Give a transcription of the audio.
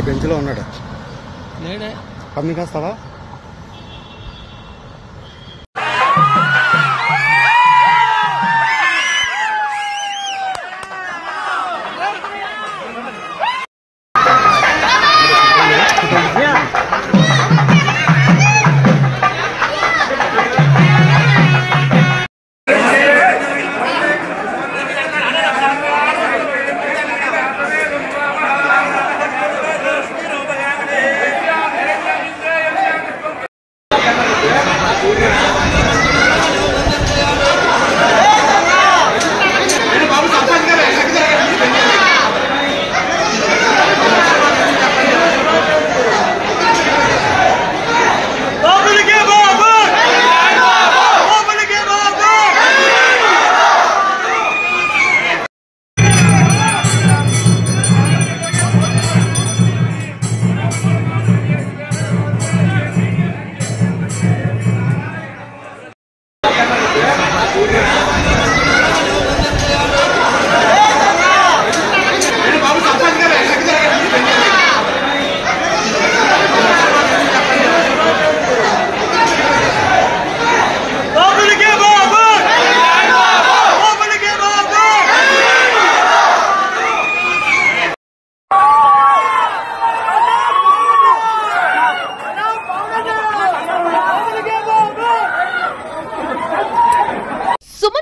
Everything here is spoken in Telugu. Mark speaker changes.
Speaker 1: మధ్యలో ఉన్నాడు.
Speaker 2: లేడే.
Speaker 1: పంపిణీ